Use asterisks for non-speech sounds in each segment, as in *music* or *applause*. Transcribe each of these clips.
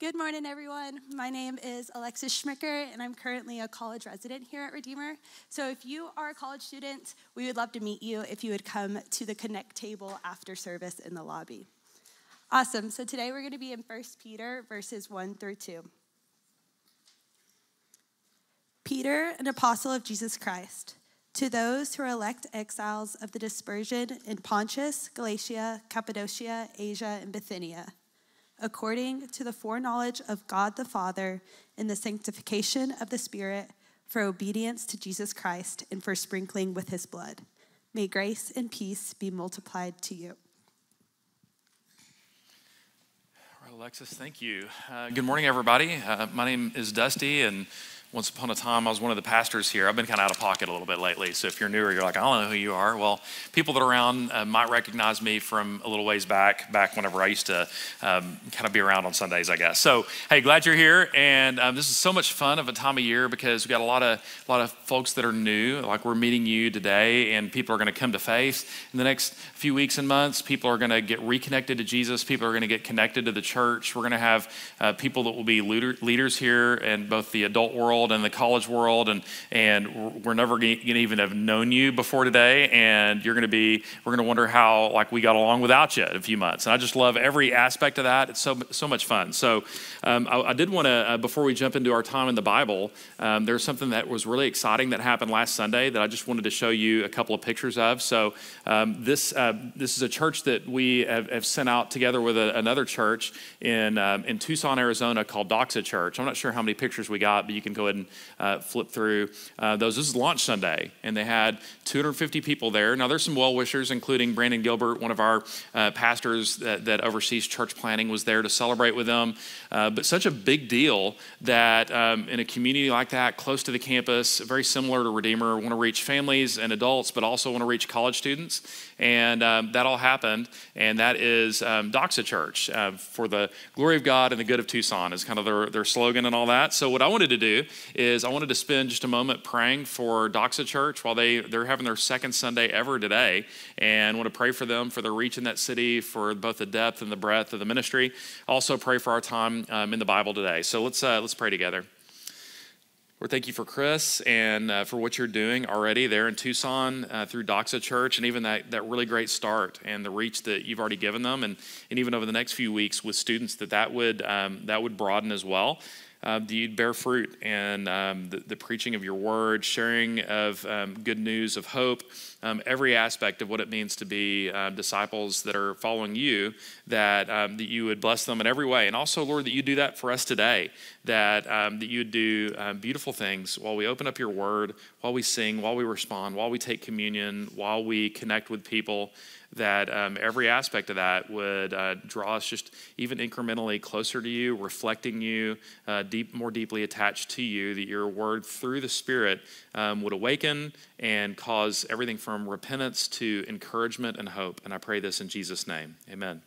Good morning, everyone. My name is Alexis Schmicker, and I'm currently a college resident here at Redeemer. So, if you are a college student, we would love to meet you if you would come to the Connect table after service in the lobby. Awesome. So, today we're going to be in 1 Peter verses 1 through 2. Peter, an apostle of Jesus Christ, to those who are elect exiles of the dispersion in Pontus, Galatia, Cappadocia, Asia, and Bithynia according to the foreknowledge of God the Father in the sanctification of the Spirit for obedience to Jesus Christ and for sprinkling with his blood. May grace and peace be multiplied to you. Alexis, thank you. Uh, good morning, everybody. Uh, my name is Dusty, and once upon a time, I was one of the pastors here. I've been kind of out of pocket a little bit lately. So if you're newer, you're like, I don't know who you are. Well, people that are around uh, might recognize me from a little ways back, back whenever I used to um, kind of be around on Sundays, I guess. So, hey, glad you're here. And um, this is so much fun of a time of year because we got a lot of a lot of folks that are new. Like we're meeting you today, and people are going to come to faith in the next few weeks and months. People are going to get reconnected to Jesus. People are going to get connected to the church. We're going to have uh, people that will be leader, leaders here in both the adult world world and the college world, and, and we're never going to even have known you before today, and you're going to be, we're going to wonder how like we got along without you in a few months. And I just love every aspect of that. It's so, so much fun. So um, I, I, did want to, uh, before we jump into our time in the Bible, um, there's something that was really exciting that happened last Sunday that I just wanted to show you a couple of pictures of. So um, this, uh, this is a church that we have, have sent out together with a, another church in, um, in Tucson, Arizona called Doxa Church. I'm not sure how many pictures we got, but you can go and uh, flip through uh, those. This is launch Sunday, and they had 250 people there. Now, there's some well wishers, including Brandon Gilbert, one of our uh, pastors that, that, oversees church planning, was there to celebrate with them. Uh, but such a big deal that um, in a community like that, close to the campus, very similar to Redeemer, want to reach families and adults, but also want to reach college students. And um, that all happened, and that is um, Doxa Church uh, for the glory of God and the good of Tucson is kind of their, their slogan and all that. So, what I wanted to do is I wanted to spend just a moment praying for Doxa Church while they, they're having their second Sunday ever today, and want to pray for them for their reach in that city, for both the depth and the breadth of the ministry. Also, pray for our time um, in the Bible today. So, let's, uh, let's pray together. Lord, thank you for Chris and uh, for what you're doing already there in Tucson uh, through Doxa Church and even that, that really great start and the reach that you've already given them and, and even over the next few weeks with students that that would, um, that would broaden as well uh, that you'd bear fruit and um, the, the, preaching of your word, sharing of um, good news of hope, um, every aspect of what it means to be disciples that are following you, that, um, that you would bless them in every way. And also, Lord, that you do that for us today, that, um, that you would do beautiful things while we open up your word, while we sing, while we respond, while we take communion, while we connect with people that um, every aspect of that would uh, draw us just even incrementally closer to you, reflecting you, uh, deep, more deeply attached to you, that your word through the Spirit um, would awaken and cause everything from repentance to encouragement and hope. And I pray this in Jesus' name. Amen.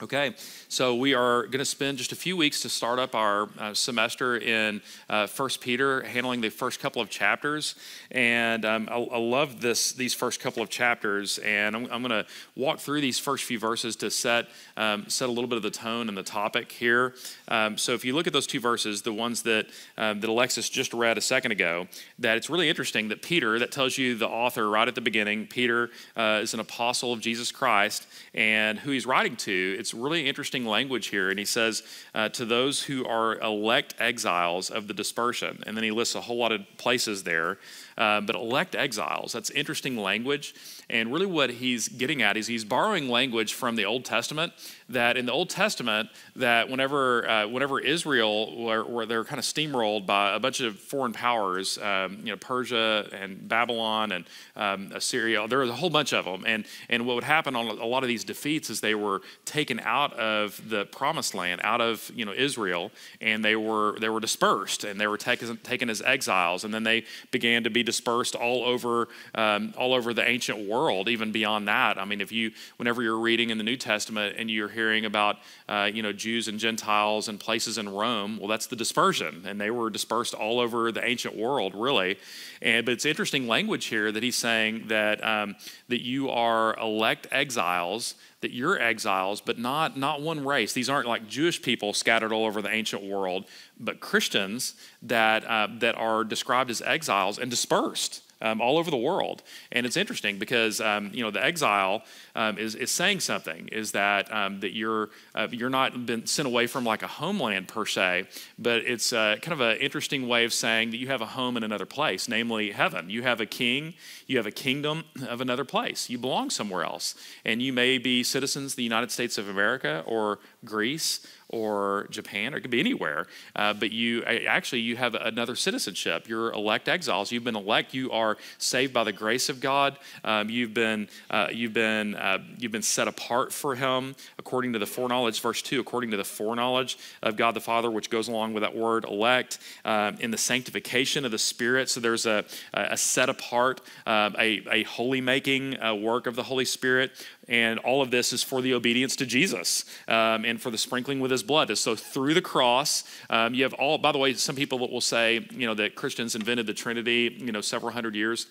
Okay, so we are going to spend just a few weeks to start up our uh, semester in uh, First Peter, handling the first couple of chapters. And um, I, I, love this these first couple of chapters, and I'm, I'm going to walk through these first few verses to set um, set a little bit of the tone and the topic here. Um, so if you look at those two verses, the ones that um, that Alexis just read a second ago, that it's really interesting that Peter, that tells you the author right at the beginning, Peter uh, is an apostle of Jesus Christ, and who he's writing to. It's it's really interesting language here. And he says, uh, to those who are elect exiles of the dispersion. And then he lists a whole lot of places there. Uh, but elect exiles, that's interesting language. And really, what he's getting at is he's borrowing language from the Old Testament. That in the Old Testament, that whenever uh, whenever Israel were, they're kind of steamrolled by a bunch of foreign powers, um, you know, Persia and Babylon and um, Assyria. There was a whole bunch of them. And and what would happen on a lot of these defeats is they were taken out of the Promised Land, out of you know Israel, and they were they were dispersed and they were taken taken as exiles, and then they began to be dispersed all over um, all over the ancient world world, even beyond that. I mean, if you, whenever you're reading in the New Testament and you're hearing about, uh, you know, Jews and Gentiles and places in Rome, well, that's the dispersion. And they were dispersed all over the ancient world, really. And, but it's interesting language here that he's saying that, um, that you are elect exiles that you're exiles, but not, not one race. These aren't like Jewish people scattered all over the ancient world, but Christians that, uh, that are described as exiles and dispersed um, all over the world. And it's interesting because um, you know the exile um, is, is saying something is that um, that you're uh, you're not been sent away from like a homeland per se, but it's uh, kind of an interesting way of saying that you have a home in another place, namely heaven. You have a king, you have a kingdom of another place. You belong somewhere else, and you may be citizens of the United States of America or Greece or Japan, or it could be anywhere. Uh, but you actually you have another citizenship. You're elect exiles. You've been elect. You are saved by the grace of God. Um, you've been uh, you've been uh, you've been set apart for Him according to the foreknowledge, verse two, according to the foreknowledge of God the Father, which goes along with that word elect, um, in the sanctification of the Spirit. So there's a a set apart, um, a a holy making uh, work of the Holy Spirit and all of this is for the obedience to Jesus um, and for the sprinkling with his blood. So through the cross, um, you have all, by the way, some people will say, you know, that Christians invented the Trinity, you know, several hundred years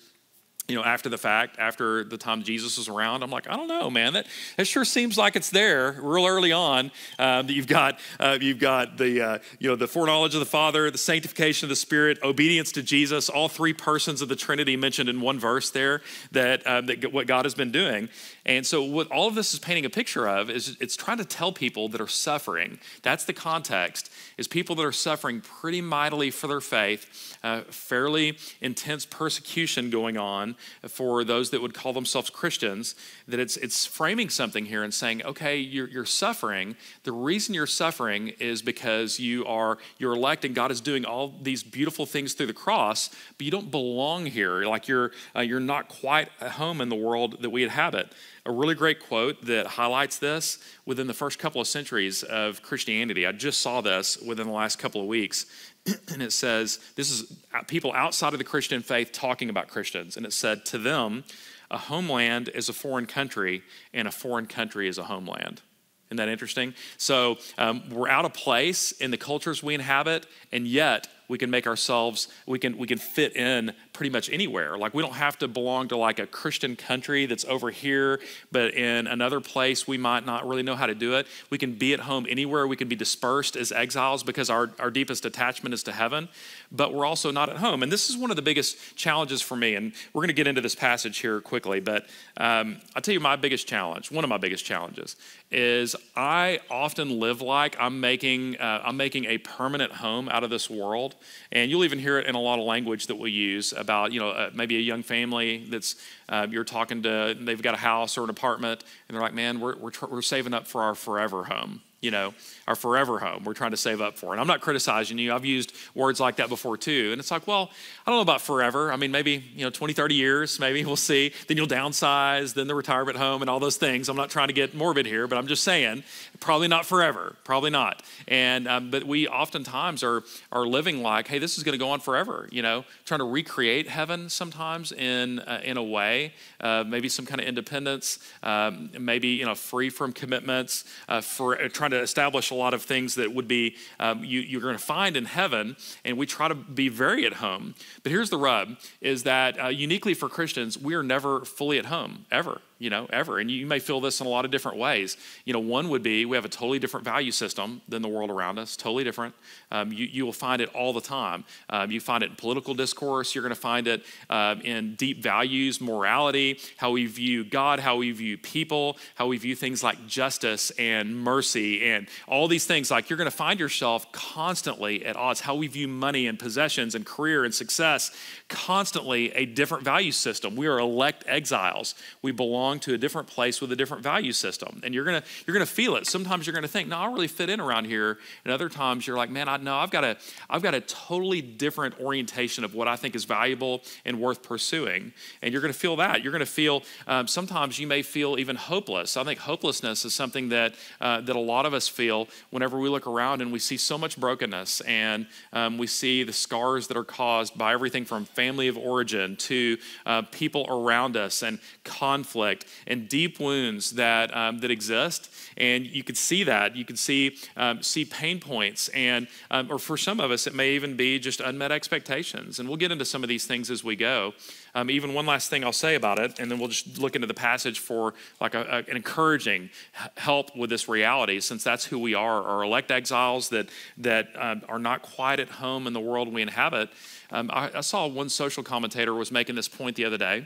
you know, after the fact, after the time Jesus was around, I'm like, I don't know, man. That, that sure seems like it's there real early on. That you've got uh, you've got the uh, you know the foreknowledge of the Father, the sanctification of the Spirit, obedience to Jesus, all three persons of the Trinity mentioned in one verse there. That uh, that what God has been doing, and so what all of this is painting a picture of is it's trying to tell people that are suffering. That's the context. Is people that are suffering pretty mightily for their faith, uh, fairly intense persecution going on for those that would call themselves Christians, that it's, it's framing something here and saying, okay, you're, you're suffering. The reason you're suffering is because you are, you're elect and God is doing all these beautiful things through the cross, but you don't belong here. Like you're, uh, you're not quite at home in the world that we inhabit. A really great quote that highlights this within the first couple of centuries of Christianity. I just saw this within the last couple of weeks. *clears throat* and it says, this is people outside of the Christian faith talking about Christians. And it said, to them, a homeland is a foreign country, and a foreign country is a homeland. Isn't that interesting? So um, we're out of place in the cultures we inhabit, and yet we can make ourselves, we can, we can fit in pretty much anywhere. Like we don't have to belong to like a Christian country that's over here, but in another place we might not really know how to do it. We can be at home anywhere. We can be dispersed as exiles because our, our deepest attachment is to heaven, but we're also not at home. And this is one of the biggest challenges for me. And we're going to get into this passage here quickly, but um, I'll tell you my biggest challenge, one of my biggest challenges is I often live like I'm making, uh, I'm making a permanent home out of this world. And you'll even hear it in a lot of language that we use about, you know, uh, maybe a young family that's, uh, you're talking to, they've got a house or an apartment, and they're like, man, we're, we're, tr- we're saving up for our forever home you know, our forever home we're trying to save up for. And I'm not criticizing you. I've used words like that before too. And it's like, well, I don't know about forever. I mean, maybe, you know, 20, 30 years, maybe we'll see. Then you'll downsize, then the retirement home and all those things. I'm not trying to get morbid here, but I'm just saying, probably not forever. Probably not. And, um, but we oftentimes are, are living like, hey, this is going to go on forever, you know, trying to recreate heaven sometimes in, uh, in a way, uh, maybe some kind of independence, um, maybe, you know, free from commitments, uh, for uh, trying trying to establish a lot of things that would be um, you, you're going to find in heaven, and we try to be very at home. But here's the rub: is that uh, uniquely for Christians, we are never fully at home ever you know, ever. And you may feel this in a lot of different ways. You know, one would be we have a totally different value system than the world around us, totally different. Um, you, you will find it all the time. Um, you find it in political discourse, you're going to find it uh, in deep values, morality, how we view God, how we view people, how we view things like justice and mercy, and all these things. Like you're going to find yourself constantly at odds, how we view money and possessions and career and success, constantly a different value system. We are elect exiles. We belong belong to a different place with a different value system. And you're gonna you're gonna feel it. Sometimes you're gonna think, no, I really fit in around here. And other times you're like, man, I know I've got a I've got a totally different orientation of what I think is valuable and worth pursuing. And you're gonna feel that. You're gonna feel um, sometimes you may feel even hopeless. I think hopelessness is something that uh, that a lot of us feel whenever we look around and we see so much brokenness and um, we see the scars that are caused by everything from family of origin to uh, people around us and conflict conflict and deep wounds that, um, that exist. And you could see that. You could see, um, see pain points. And, um, or for some of us, it may even be just unmet expectations. And we'll get into some of these things as we go. Um, even one last thing I'll say about it, and then we'll just look into the passage for like a, a, an encouraging help with this reality, since that's who we are, our elect exiles that, that um, are not quite at home in the world we inhabit. Um, I, I saw one social commentator was making this point the other day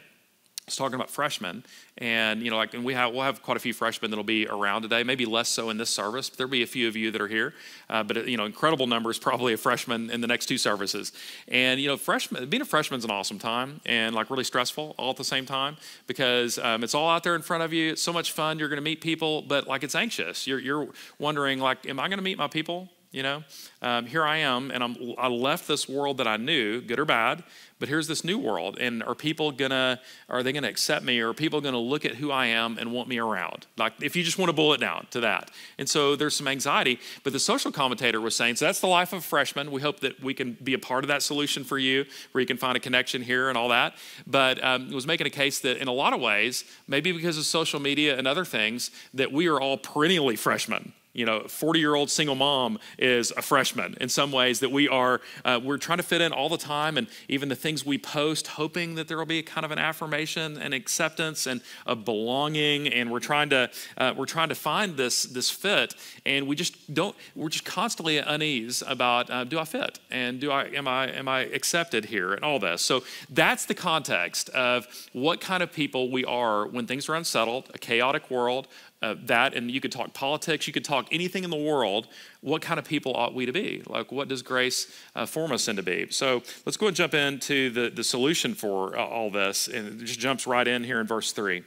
was talking about freshmen, and you know, like, and we have we'll have quite a few freshmen that'll be around today. Maybe less so in this service, but there'll be a few of you that are here. Uh, but you know, incredible numbers probably of freshmen in the next two services. And you know, freshman being a freshman is an awesome time, and like really stressful all at the same time because um, it's all out there in front of you. It's so much fun. You're going to meet people, but like it's anxious. You're you're wondering like, am I going to meet my people? You know, um, here I am, and I'm, I left this world that I knew, good or bad, but here's this new world. And are people gonna, are they gonna accept me? Or are people gonna look at who I am and want me around? Like, if you just want to bullet down to that. And so there's some anxiety. But the social commentator was saying, so that's the life of a freshman. We hope that we can be a part of that solution for you, where you can find a connection here and all that. But um, was making a case that in a lot of ways, maybe because of social media and other things, that we are all perennially freshmen you know 40 year old single mom is a freshman in some ways that we are uh, we're trying to fit in all the time and even the things we post hoping that there will be kind of an affirmation and acceptance and a belonging. And we're trying to uh, we're trying to find this this fit. And we just don't we're just constantly at unease about uh, do i fit? And do i am i am i accepted here and all this? So that's the context of what kind of people we are when things are unsettled a chaotic world uh, that, and you could talk politics, you could talk anything in the world. What kind of people ought we to be? Like, what does grace uh, form us into be? So let's go and jump into the, the solution for uh, all this. And it just jumps right in here in verse 3.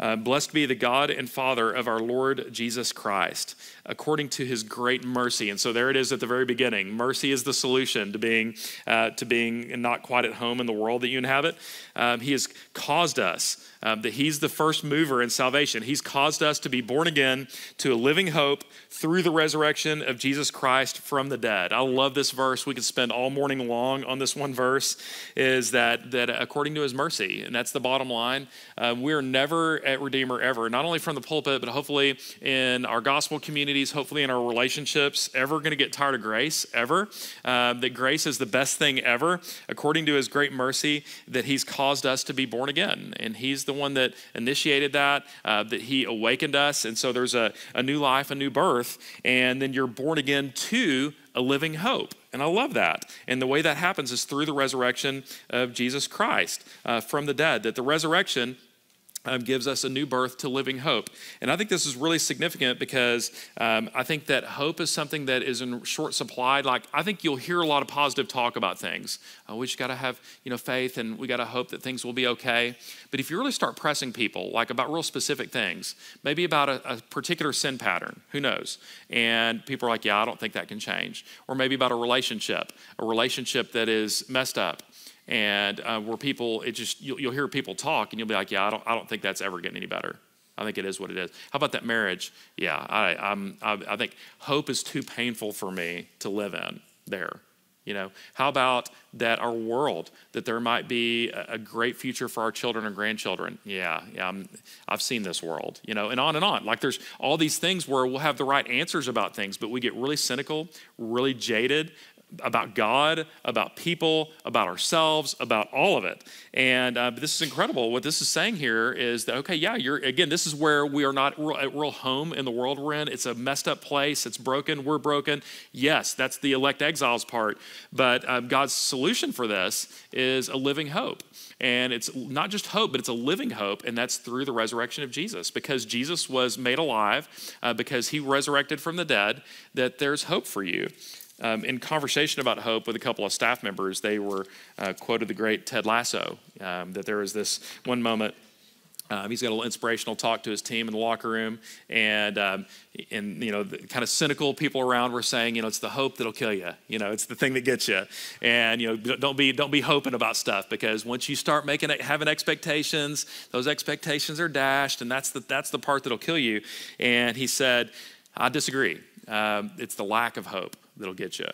Uh, blessed be the God and Father of our Lord Jesus Christ, according to his great mercy. And so there it is at the very beginning. Mercy is the solution to being, uh, to being not quite at home in the world that you inhabit. Um, he has caused us um, that He's the first mover in salvation. He's caused us to be born again to a living hope through the resurrection of Jesus Christ from the dead. I love this verse. We could spend all morning long on this one verse. Is that that according to His mercy, and that's the bottom line. Uh, we're never at Redeemer ever, not only from the pulpit, but hopefully in our gospel communities, hopefully in our relationships, ever going to get tired of grace ever. Uh, that grace is the best thing ever, according to His great mercy, that He's caused us to be born again, and He's the one that initiated that, uh, that He awakened us. And so there's a, a new life, a new birth, and then you're born again to a living hope. And I love that. And the way that happens is through the resurrection of Jesus Christ uh, from the dead, that the resurrection um, gives us a new birth to living hope. And I think this is really significant because um, I think that hope is something that is in short supply. Like, I think you'll hear a lot of positive talk about things. Uh, we just got to have, you know, faith and we got to hope that things will be okay. But if you really start pressing people, like about real specific things, maybe about a, a particular sin pattern, who knows? And people are like, yeah, I don't think that can change. Or maybe about a relationship, a relationship that is messed up and uh, where people it just you'll, you'll, hear people talk and you'll be like yeah I don't, I don't think that's ever getting any better. I think it is what it is. How about that marriage? Yeah I, I'm, I, I think hope is too painful for me to live in there you know? How about that our world that there might be a great future for our children and grandchildren? Yeah yeah i have seen this world you know and on and on. Like there's all these things where we'll have the right answers about things but we get really cynical really jaded about God, about people, about ourselves, about all of it. And uh, this is incredible. What this is saying here is that, okay, yeah, you're, again, this is where we are not real, at real home in the world we're in. It's a messed up place. It's broken. We're broken. Yes, that's the elect exiles part. But um, God's solution for this is a living hope. And it's not just hope, but it's a living hope, and that's through the resurrection of Jesus. Because Jesus was made alive, uh, because he resurrected from the dead, that there's hope for you. Um, in conversation about hope with a couple of staff members, they were uh, quoted the great Ted Lasso, um, that there was this one moment. Um, he's got a little inspirational talk to his team in the locker room, and um, and you know, the kind of cynical people around were saying, you know, it's the hope that'll kill you. You know, it's the thing that gets you, and you know, don't be don't be hoping about stuff because once you start making it, having expectations, those expectations are dashed, and that's the that's the part that'll kill you. And he said, I disagree. Um, it's the lack of hope that'll get you.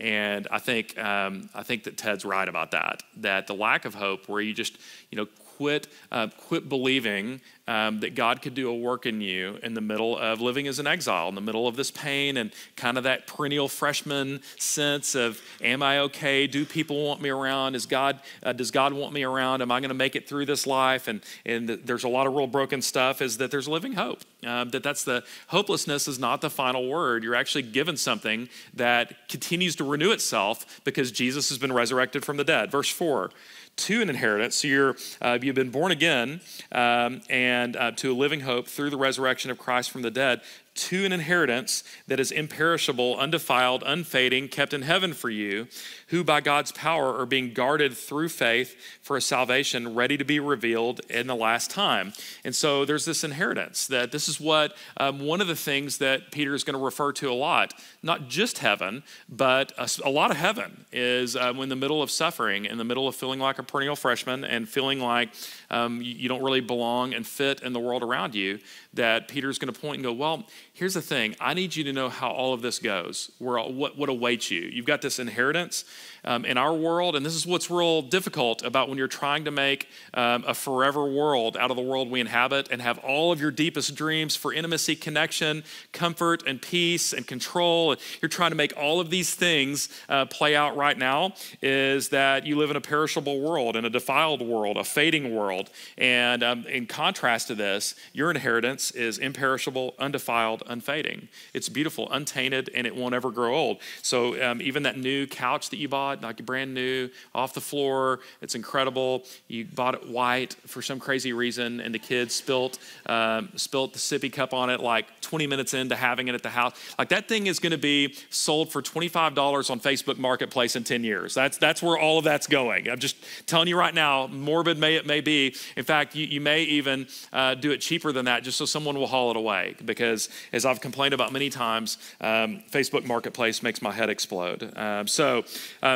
And I think, um, I think that Ted's right about that, that the lack of hope, where you just, you know, quit, uh, quit believing um, that God could do a work in you in the middle of living as an exile, in the middle of this pain and kind of that perennial freshman sense of, am I okay? Do people want me around? Is God, uh, does God want me around? Am I going to make it through this life? And, and there's a lot of real broken stuff is that there's living hope. Um, that that's the hopelessness is not the final word. You're actually given something that continues to renew itself because Jesus has been resurrected from the dead. Verse 4 to an inheritance. So you're, uh, you've been born again um, and uh, to a living hope through the resurrection of Christ from the dead to an inheritance that is imperishable, undefiled, unfading, kept in heaven for you, who by God's power are being guarded through faith for a salvation ready to be revealed in the last time. And so there's this inheritance that this is what um, one of the things that Peter is going to refer to a lot, not just heaven, but a, a lot of heaven is um, in the middle of suffering, in the middle of feeling like a perennial freshman and feeling like um, you, you don't really belong and fit in the world around you, that Peter's going to point and go, well, here's the thing. I need you to know how all of this goes, what, what awaits you. You've got this inheritance um, in our world, and this is what's real difficult about when you're trying to make um, a forever world out of the world we inhabit and have all of your deepest dreams for intimacy, connection, comfort, and peace and control. You're trying to make all of these things uh, play out right now, is that you live in a perishable world, in a defiled world, a fading world. And um, in contrast to this, your inheritance is imperishable, undefiled, unfading. It's beautiful, untainted, and it won't ever grow old. So um, even that new couch that you bought, like brand new, off the floor. It's incredible. You bought it white for some crazy reason, and the kids spilt um, spilt the sippy cup on it like 20 minutes into having it at the house. Like that thing is going to be sold for $25 on Facebook Marketplace in 10 years. That's that's where all of that's going. I'm just telling you right now, morbid may it may be. In fact, you, you may even uh, do it cheaper than that, just so someone will haul it away. Because as I've complained about many times, um, Facebook Marketplace makes my head explode. Um, so.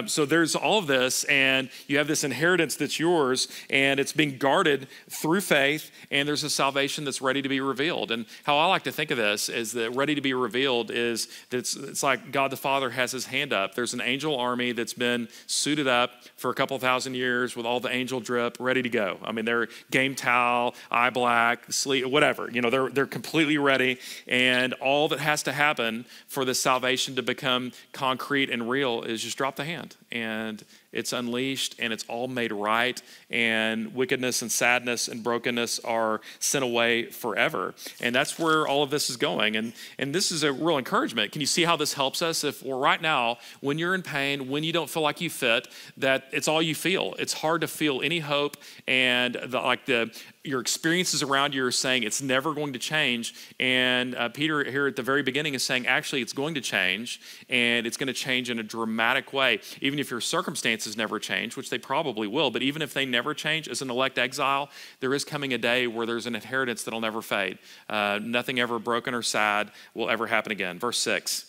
Um, so there's all of this, and you have this inheritance that's yours, and it's being guarded through faith, and there's a salvation that's ready to be revealed. And how I like to think of this is that ready to be revealed is that it's, it's like God the Father has his hand up. There's an angel army that's been suited up for a couple thousand years with all the angel drip ready to go. I mean, they're game towel, eye black, sleep, whatever. You know, they're, they're completely ready, and all that has to happen for the salvation to become concrete and real is just drop the hand and it's unleashed and it's all made right and wickedness and sadness and brokenness are sent away forever. And that's where all of this is going. And and this is a real encouragement. Can you see how this helps us? If we're right now when you're in pain when you don't feel like you fit that it's all you feel. It's hard to feel any hope and the, like the your experiences around you are saying it's never going to change. And uh, Peter, here at the very beginning, is saying actually it's going to change, and it's going to change in a dramatic way. Even if your circumstances never change, which they probably will, but even if they never change, as an elect exile, there is coming a day where there's an inheritance that'll never fade. Uh, nothing ever broken or sad will ever happen again. Verse 6.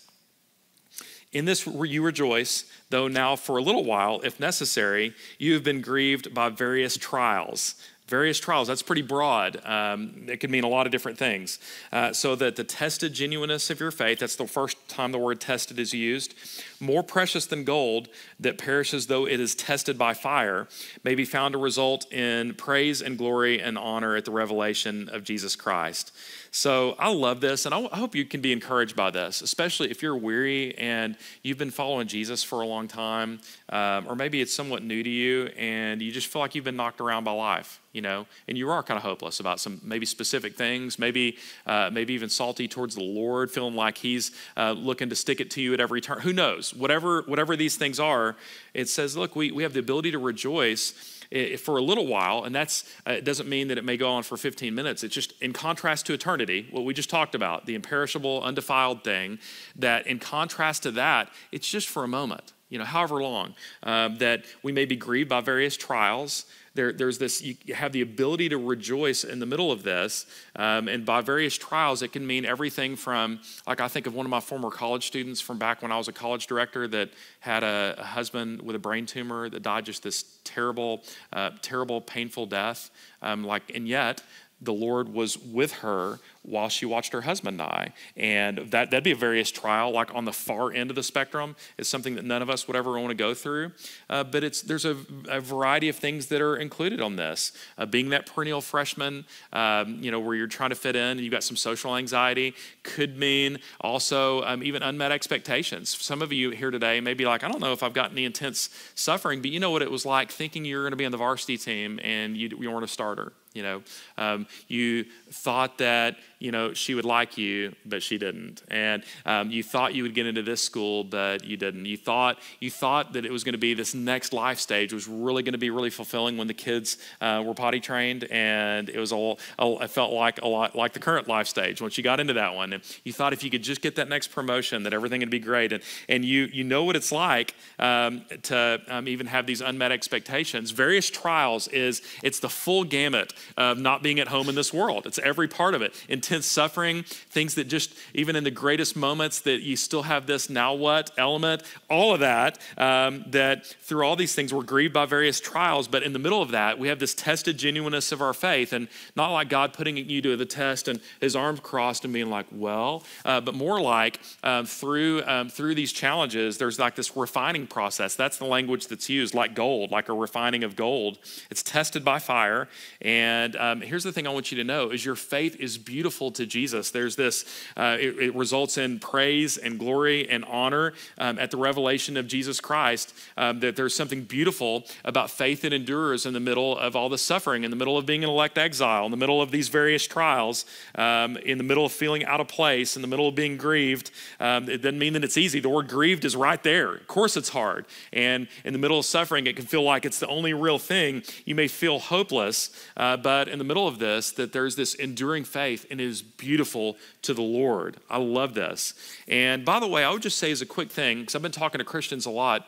In this you rejoice, though now for a little while, if necessary, you have been grieved by various trials various trials that's pretty broad. Um, it could mean a lot of different things. Uh, so that the tested genuineness of your faith that's the first time the word tested is used more precious than gold that perishes though it is tested by fire may be found to result in praise and glory and honor at the revelation of jesus christ. So I love this, and I hope you can be encouraged by this, especially if you're weary and you've been following Jesus for a long time, um, or maybe it's somewhat new to you and you just feel like you've been knocked around by life, you know, and you are kind of hopeless about some maybe specific things, maybe uh, maybe even salty towards the Lord, feeling like He's uh, looking to stick it to you at every turn. Who knows? Whatever whatever these things are, it says, look, we we have the ability to rejoice for a little while, and that's uh, it doesn't mean that it may go on for 15 minutes. It's just in contrast to eternity, what we just talked about, the imperishable, undefiled thing. That in contrast to that, it's just for a moment. You know, however long um, that we may be grieved by various trials there, there's this, you have the ability to rejoice in the middle of this. Um, and by various trials, it can mean everything from, like I think of one of my former college students from back when I was a college director that had a, a husband with a brain tumor that died just this terrible, uh, terrible, painful death. Um, like, and yet, the Lord was with her while she watched her husband die. And that, that'd be a various trial, like on the far end of the spectrum, is something that none of us would ever want to go through. Uh, but it's, there's a, a, variety of things that are included on this. Uh, being that perennial freshman, um, you know, where you're trying to fit in and you've got some social anxiety, could mean also um, even unmet expectations. Some of you here today may be like, I don't know if I've got any intense suffering, but you know what it was like thinking you were going to be on the varsity team and you, you weren't a starter. You know, um, you thought that you know she would like you, but she didn't, and um, you thought you would get into this school, but you didn't. You thought you thought that it was going to be this next life stage was really going to be really fulfilling when the kids uh, were potty trained, and it was all it felt like a lot like the current life stage once you got into that one. And you thought if you could just get that next promotion, that everything would be great, and and you you know what it's like um, to um, even have these unmet expectations. Various trials is it's the full gamut of not being at home in this world. It's every part of it. Intense suffering, things that just, even in the greatest moments, that you still have this now what element, all of that, um, that through all these things we're grieved by various trials, but in the middle of that, we have this tested genuineness of our faith, and not like God putting you to the test and his arms crossed and being like, well, uh, but more like um, through, um, through these challenges, there's like this refining process. That's the language that's used, like gold, like a refining of gold. It's tested by fire, and um, here's the thing I want you to know is your faith is beautiful to Jesus. There's this, uh, it, it, results in praise and glory and honor um, at the revelation of Jesus Christ. Um, that there's something beautiful about faith that endures in the middle of all the suffering, in the middle of being an elect exile, in the middle of these various trials, um, in the middle of feeling out of place, in the middle of being grieved. Um, it doesn't mean that it's easy. The word grieved is right there. Of course, it's hard. And in the middle of suffering, it can feel like it's the only real thing. You may feel hopeless, uh, but in the middle of this, that there's this enduring faith and is beautiful to the Lord. I love this. And by the way, I would just say as a quick thing, because I've been talking to Christians a lot.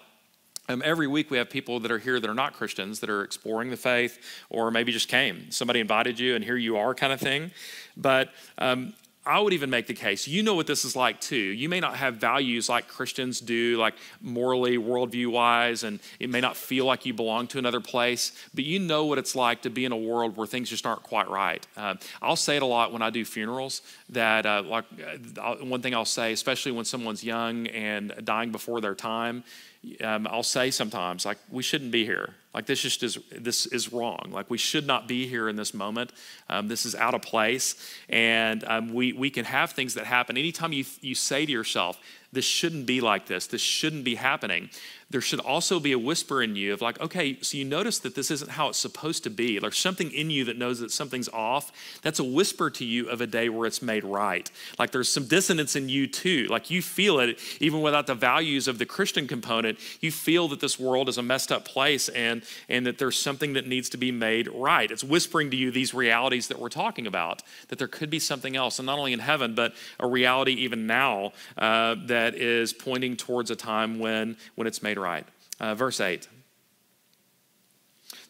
Um, every week we have people that are here that are not Christians that are exploring the faith or maybe just came. Somebody invited you and here you are, kind of thing. But um, I would even make the case, you know what this is like too. You may not have values like Christians do, like morally, worldview wise, and it may not feel like you belong to another place, but you know what it's like to be in a world where things just aren't quite right. Uh, I'll say it a lot when I do funerals that, uh, like, uh, one thing I'll say, especially when someone's young and dying before their time, um, I'll say sometimes, like, we shouldn't be here. Like, this just is, this is wrong. Like, we should not be here in this moment. Um, this is out of place. And um, we, we can have things that happen. Anytime you, you say to yourself, this shouldn't be like this, this shouldn't be happening, there should also be a whisper in you of like, okay, so you notice that this isn't how it's supposed to be. There's something in you that knows that something's off. That's a whisper to you of a day where it's made right. Like there's some dissonance in you too. Like you feel it even without the values of the Christian component. You feel that this world is a messed up place and and that there's something that needs to be made right. It's whispering to you these realities that we're talking about. That there could be something else, and not only in heaven, but a reality even now uh, that is pointing towards a time when when it's made made right. Uh, verse 8.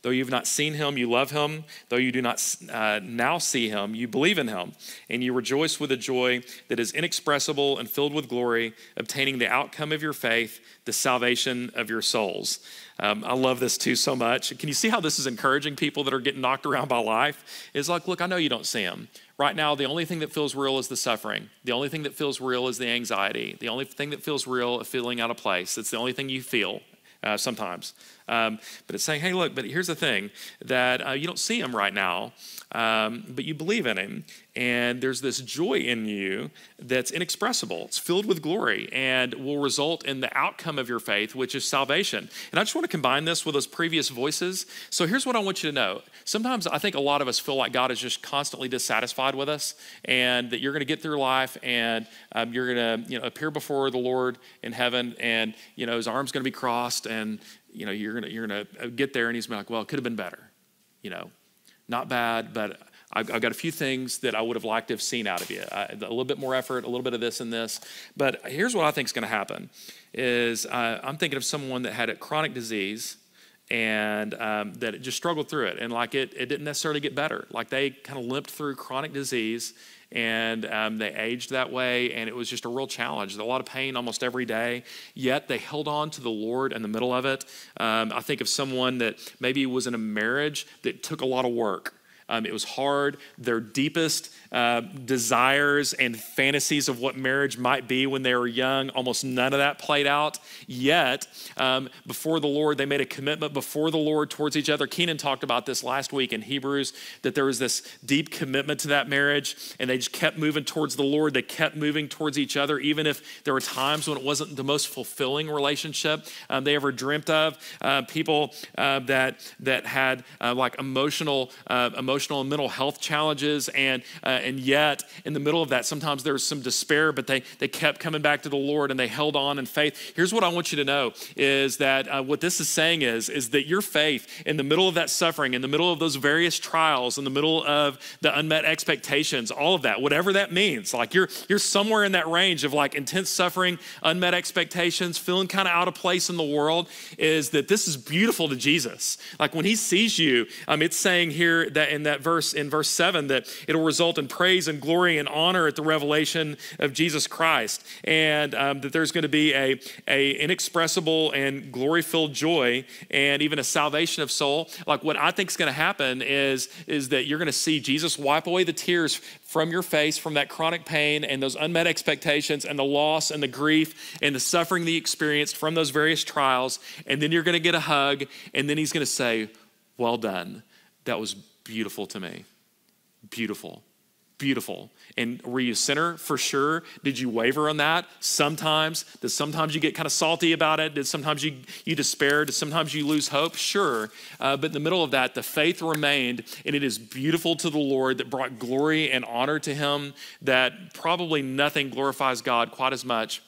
Though you've not seen him, you love him. Though you do not uh, now see him, you believe in him. And you rejoice with a joy that is inexpressible and filled with glory, obtaining the outcome of your faith, the salvation of your souls. Um, I love this too so much. Can you see how this is encouraging people that are getting knocked around by life? It's like, look, I know you don't see him. Right now, the only thing that feels real is the suffering. The only thing that feels real is the anxiety. The only thing that feels real is feeling out of place. It's the only thing you feel uh, sometimes. Um, but it's saying, hey, look, but here's the thing that uh, you don't see him right now, um, but you believe in him. And there's this joy in you that's inexpressible. It's filled with glory and will result in the outcome of your faith, which is salvation. And I just want to combine this with those previous voices. So here's what I want you to know. Sometimes I think a lot of us feel like God is just constantly dissatisfied with us and that you're going to get through life and um, you're going to you know, appear before the Lord in heaven and you know, his arm's going to be crossed and you know, you're gonna you're gonna get there, and he's like, well, it could have been better, you know, not bad, but I've, I've, got a few things that I would have liked to have seen out of you. I, a little bit more effort, a little bit of this and this. But here's what I think is going to happen: is uh, I'm thinking of someone that had a chronic disease and um, that just struggled through it, and like it, it didn't necessarily get better. Like they kind of limped through chronic disease and um, they aged that way, and it was just a real challenge. A lot of pain almost every day, yet they held on to the Lord in the middle of it. Um, I think of someone that maybe was in a marriage that took a lot of work Um, it was hard. Their deepest uh, desires and fantasies of what marriage might be when they were young, almost none of that played out. Yet, um, before the Lord, they made a commitment before the Lord towards each other. Keenan talked about this last week in Hebrews that there was this deep commitment to that marriage, and they just kept moving towards the Lord. They kept moving towards each other, even if there were times when it wasn't the most fulfilling relationship um, they ever dreamt of. Uh, people uh, that that had uh, like emotional emotional emotional and mental health challenges. And, uh, and yet, in the middle of that, sometimes there was some despair, but they, they kept coming back to the Lord and they held on in faith. Here's what I want you to know is that uh, what this is saying is, is that your faith in the middle of that suffering, in the middle of those various trials, in the middle of the unmet expectations, all of that, whatever that means, like you're, you're somewhere in that range of like intense suffering, unmet expectations, feeling kind of out of place in the world, is that this is beautiful to Jesus. Like when he sees you, um, it's saying here that in that verse in verse 7 that it'll result in praise and glory and honor at the revelation of Jesus Christ. And um, that there's going to be a, a inexpressible and glory filled joy and even a salvation of soul. Like what I think is going to happen is is that you're going to see Jesus wipe away the tears from your face from that chronic pain and those unmet expectations and the loss and the grief and the suffering that you experienced from those various trials. And then you're going to get a hug and then he's going to say well done. That was beautiful to me. Beautiful. Beautiful. And were you a sinner? For sure. Did you waver on that? Sometimes. Did sometimes you get kind of salty about it? Did sometimes you, you despair? Did sometimes you lose hope? Sure. Uh, but in the middle of that, the faith remained, and it is beautiful to the Lord that brought glory and honor to Him that probably nothing glorifies God quite as much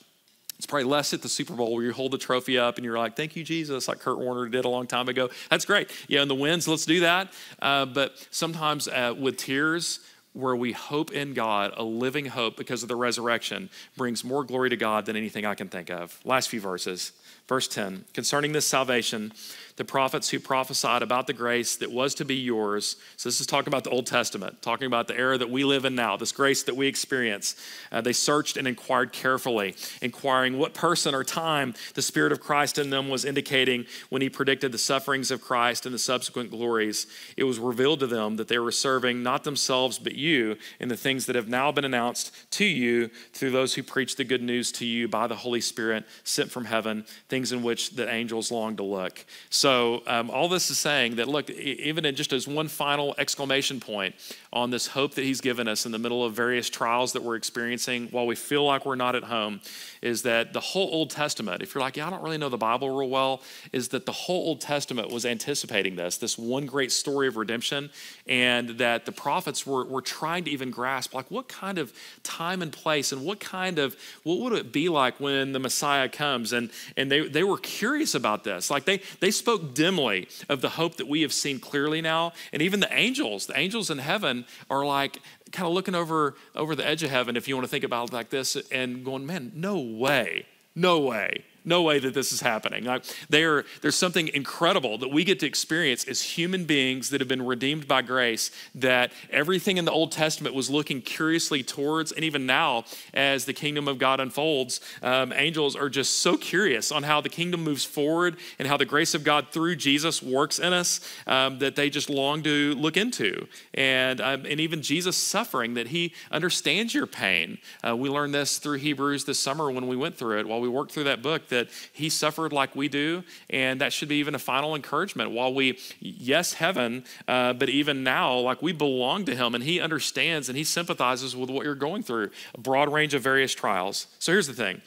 it's probably less at the Super Bowl where you hold the trophy up and you're like, thank you, Jesus, like Kurt Warner did a long time ago. That's great. Yeah, in the wins, let's do that. Uh, but sometimes uh, with tears, where we hope in God, a living hope because of the resurrection, brings more glory to God than anything I can think of. Last few verses. Verse 10 Concerning this salvation, the prophets who prophesied about the grace that was to be yours. So, this is talking about the Old Testament, talking about the era that we live in now, this grace that we experience. Uh, they searched and inquired carefully, inquiring what person or time the Spirit of Christ in them was indicating when he predicted the sufferings of Christ and the subsequent glories. It was revealed to them that they were serving not themselves, but you in the things that have now been announced to you through those who preach the good news to you by the Holy Spirit sent from heaven, things in which the angels long to look. So, so, um, all this is saying that, look, even in just as one final exclamation point on this hope that He's given us in the middle of various trials that we're experiencing while we feel like we're not at home, is that the whole Old Testament, if you're like, yeah, I don't really know the Bible real well, is that the whole Old Testament was anticipating this, this one great story of redemption, and that the prophets were, were trying to even grasp, like, what kind of time and place and what kind of, what would it be like when the Messiah comes? And, and they, they were curious about this. Like, they, they spoke spoke dimly of the hope that we have seen clearly now. And even the angels, the angels in heaven are like kind of looking over over the edge of heaven, if you want to think about it like this, and going, man, no way, no way no way that this is happening. Like there, there's something incredible that we get to experience as human beings that have been redeemed by grace, that everything in the Old Testament was looking curiously towards. And even now, as the kingdom of God unfolds, um, angels are just so curious on how the kingdom moves forward and how the grace of God through Jesus works in us um, that they just long to look into. And, um, and even Jesus' suffering, that he understands your pain. Uh, we learned this through Hebrews this summer when we went through it, while we worked through that book, that that he suffered like we do. And that should be even a final encouragement. While we, yes, heaven, uh, but even now, like we belong to him and he understands and he sympathizes with what you're going through, a broad range of various trials. So here's the thing.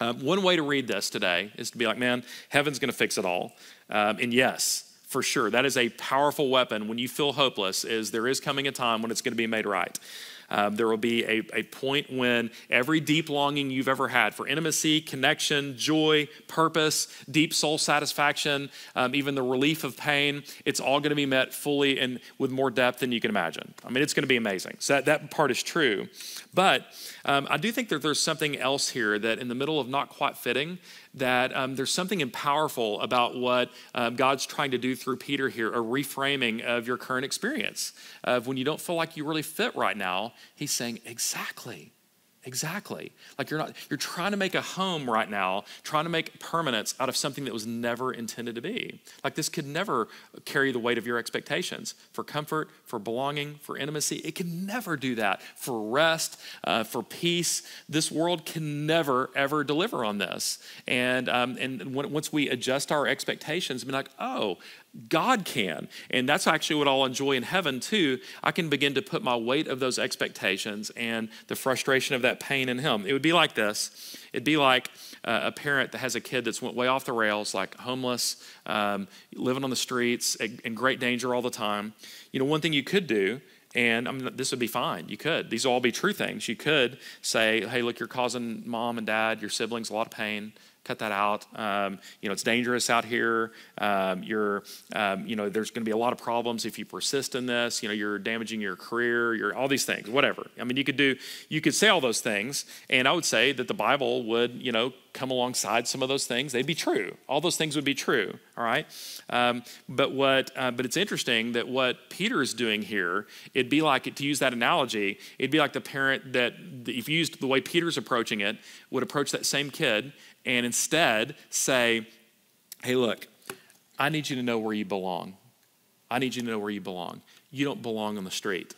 Um, one way to read this today is to be like, man, heaven's going to fix it all. Um, and yes, for sure, that is a powerful weapon when you feel hopeless. Is there is coming a time when it's going to be made right. Um, there will be a, a point when every deep longing you've ever had for intimacy, connection, joy, purpose, deep soul satisfaction, um, even the relief of pain, it's all going to be met fully and with more depth than you can imagine. I mean, it's going to be amazing. So that, that part is true. But um, I do think that there's something else here that in the middle of not quite fitting, that um, there's something powerful about what um, God's trying to do through Peter here, a reframing of your current experience. Of when you don't feel like you really fit right now, he's saying, exactly. Exactly. Like you're not, you're trying to make a home right now, trying to make permanence out of something that was never intended to be. Like this could never carry the weight of your expectations for comfort, for belonging, for intimacy. It can never do that for rest, uh, for peace. This world can never, ever deliver on this. And, um, and when, once we adjust our expectations, be like, oh, God can. And that's actually what I'll enjoy in heaven too. I can begin to put my weight of those expectations and the frustration of that pain in Him. It would be like this it'd be like uh, a parent that has a kid that's went way off the rails, like homeless, um, living on the streets, in great danger all the time. You know, one thing you could do and I mean, this would be fine. You could. These all be true things. You could say, hey, look, you're causing mom and dad, your siblings a lot of pain cut that out. Um, you know, it's dangerous out here. Um, you're, um, you know, there's going to be a lot of problems if you persist in this. You know, you're damaging your career. You're all these things, whatever. I mean, you could do, you could say all those things, and I would say that the Bible would, you know, come alongside some of those things. They'd be true. All those things would be true. All right. Um, but what, uh, but it's interesting that what Peter is doing here, it'd be like to use that analogy. It'd be like the parent that, if you used the way Peter's approaching it, would approach that same kid and instead say, hey, look, I need you to know where you belong. I need you to know where you belong. You don't belong on the street.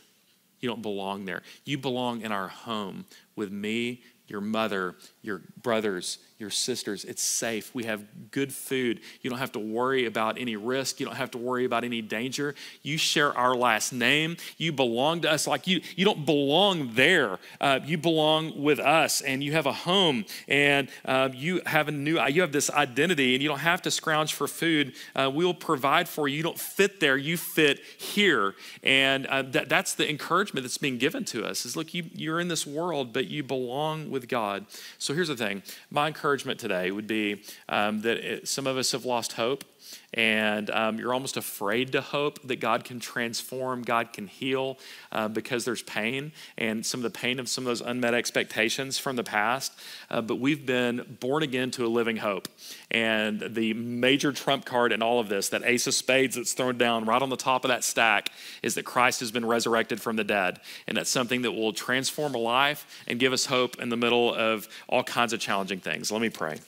You don't belong there. You belong in our home with me, your mother, your brothers, your sisters. It's safe. We have good food. You don't have to worry about any risk. You don't have to worry about any danger. You share our last name. You belong to us. Like you, you don't belong there. Uh, you belong with us, and you have a home, and uh, you have a new. You have this identity, and you don't have to scrounge for food. Uh, we'll provide for you. You don't fit there. You fit here, and uh, that, that's the encouragement that's being given to us. Is look, you, you're in this world, but you belong with God. So here's the thing. My encouragement encouragement today would be um, that it, some of us have lost hope and um, you're almost afraid to hope that God can transform, God can heal uh, because there's pain and some of the pain of some of those unmet expectations from the past. Uh, but we've been born again to a living hope. And the major trump card in all of this, that ace of spades that's thrown down right on the top of that stack, is that Christ has been resurrected from the dead. And that's something that will transform a life and give us hope in the middle of all kinds of challenging things. Let me pray.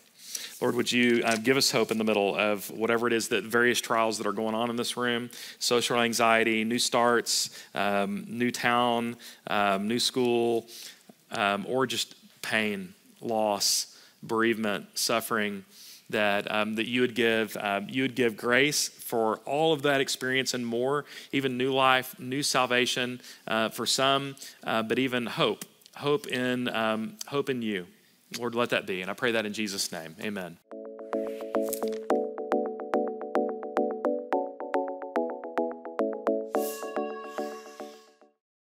Lord, would you uh, give us hope in the middle of whatever it is that various trials that are going on in this room social anxiety, new starts, um, new town, um, new school, um, or just pain, loss, bereavement, suffering. That, um, that you would give um, you would give grace for all of that experience and more, even new life, new salvation uh, for some, uh, but even hope, hope in um, hope in you. Lord, let that be. And I pray that in Jesus' name. Amen.